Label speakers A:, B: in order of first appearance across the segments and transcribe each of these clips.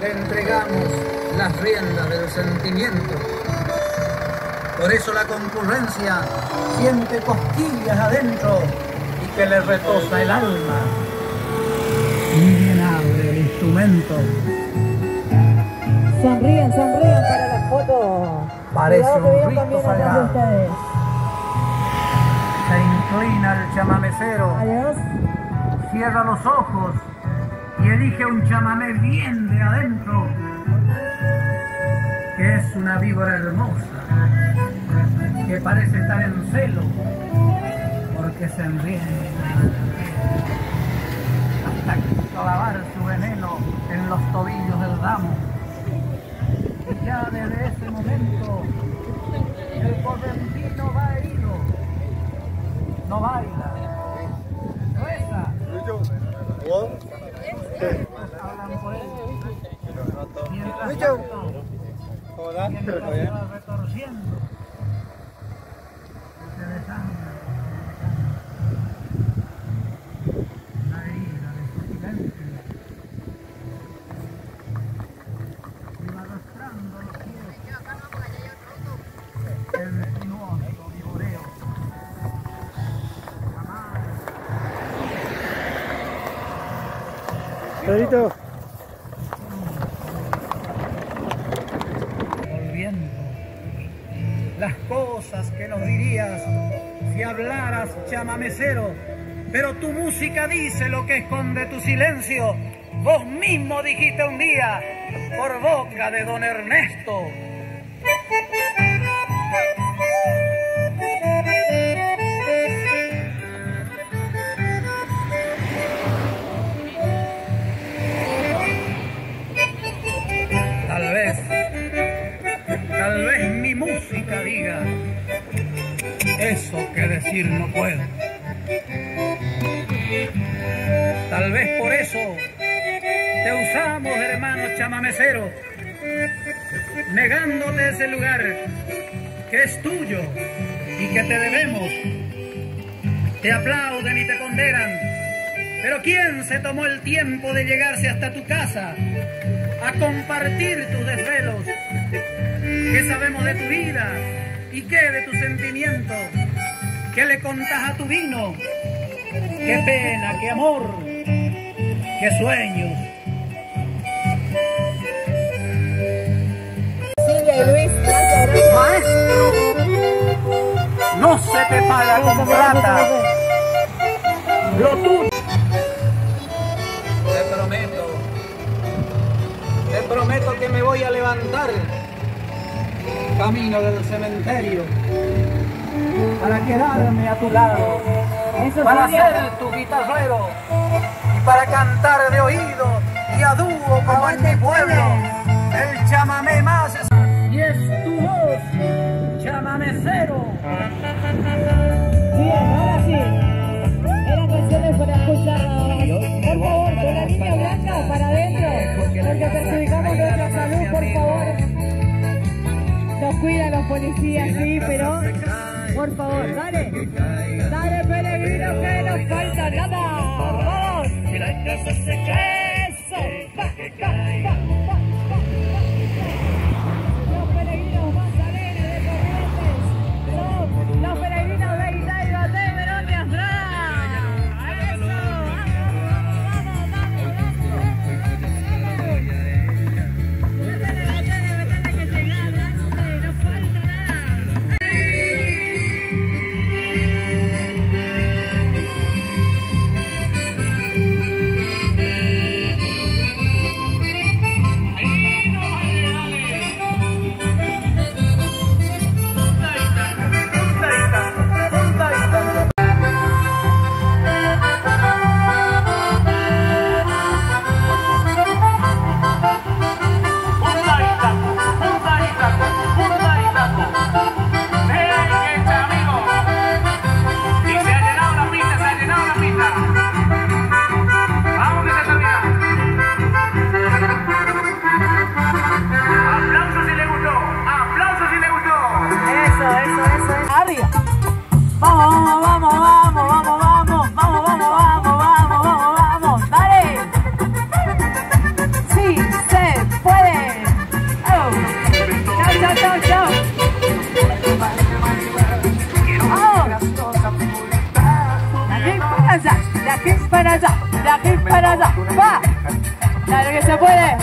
A: le entregamos las riendas del sentimiento. Por eso la concurrencia siente cosquillas adentro y que le retosa el alma. Abre el instrumento.
B: Sonríen, sonríen para la foto.
A: Parece un rito sagrado. Se inclina el chamamecero,
B: Adiós.
A: cierra los ojos y elige un chamamé bien de adentro, que es una víbora hermosa, que parece estar en celo, porque se enrienda hasta clavar su veneno en los tobillos del damo. Y ya desde ese momento Mientras tanto, mientras se va retorciendo, se desangra, la herida de silencio. Y va arrastrando los pies el sinuoso vigoreo. Jamás
C: Pedrito.
A: Las cosas que nos dirías si hablaras chamamecero, pero tu música dice lo que esconde tu silencio. Vos mismo dijiste un día por boca de don Ernesto. No puedo. Tal vez por eso te usamos, hermano chamamecero, negándote ese lugar que es tuyo y que te debemos. Te aplauden y te condenan, pero ¿quién se tomó el tiempo de llegarse hasta tu casa a compartir tus desvelos? ¿Qué sabemos de tu vida y qué de tus sentimientos? ¿Qué le contás a tu vino? ¿Qué pena, qué amor, qué sueños?
B: Silvia y Luis, gracias, gracias.
A: Maestro, no se te paga con plata. Lo tuyo. Te prometo, te prometo que me voy a levantar camino del cementerio para quedarme a tu lado,
B: Eso
A: para
B: Silvia.
A: ser tu guitarrero y para cantar de oído y a dúo como en mi pueblo el chamamé más es- y es tu voz, chamamecero.
B: Bien, ahora sí. Eran canciones para escuchar. Por favor, con la línea blanca para adentro, porque perjudicamos nuestra salud, por favor. Nos cuidan los policías, sí, pero por favor, dale. Dale, peregrino, que nos falta nada. Vamos. Para allá, de aquí para allá. Va. Que se puede.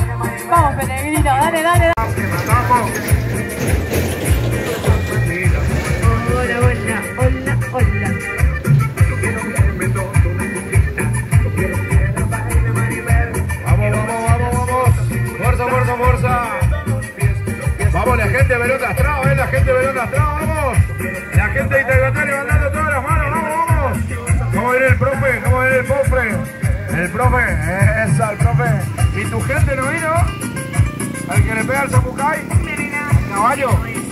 B: Vamos, peregrino, dale, dale. Hola, hola, hola, hola.
C: Vamos, vamos, vamos, vamos. Fuerza, fuerza, fuerza. Vamos, la gente de Verón eh, la gente de Verón vamos. La gente de viene el profe? El profe, esa, el profe. ¿Y tu gente no vino? ¿Al que le pega el zapucay? ¿Caballo?